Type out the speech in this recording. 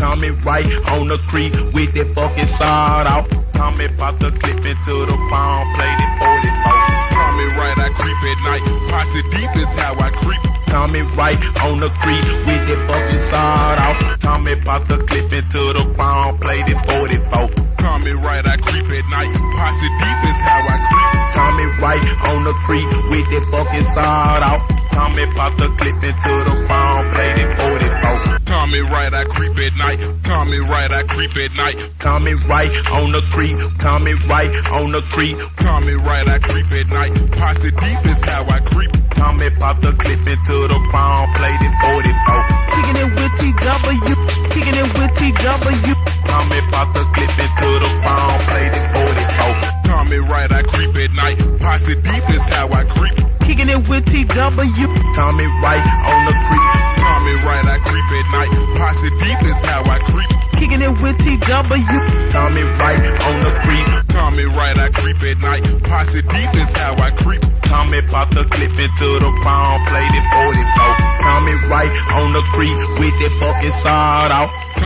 Tommy Wright on the creek with that fucking sawed off. Tommy pop the clip into the palm, played it 44. Tommy Wright, I creep at night. Posse deep is how I creep. Tommy Wright on the creek with that fucking sawed off. Tommy pop the clip into the palm, played it 44. Tommy Wright, I creep at night. Posse deep is how I creep. Tommy Wright on the creek with that fucking sawed off. Tommy pop the clip into the palm, played it 44. Tommy Wright, I creep at night. Tommy Wright, I creep at night. Tommy Wright on the creek. Tommy Wright on the creek. Tommy Wright, I creep at night. Posse deep is how I creep. Tommy pop the clip into the palm, played it 44. Kicking it with TW, kicking it with TW. Tommy pop the clip into the palm, played it 44. Tommy Wright, I creep at night. Posse deep is how I creep. Kicking it with TW. Tommy Wright on the creek. Is how I creep. Kicking it with TW. Tommy Wright on the creek. Tommy Wright, I creep at night. Posse deep is how I creep. Tommy pop the clip into the palm, played it 44. Tommy Wright on the creep with that fucking sawed off.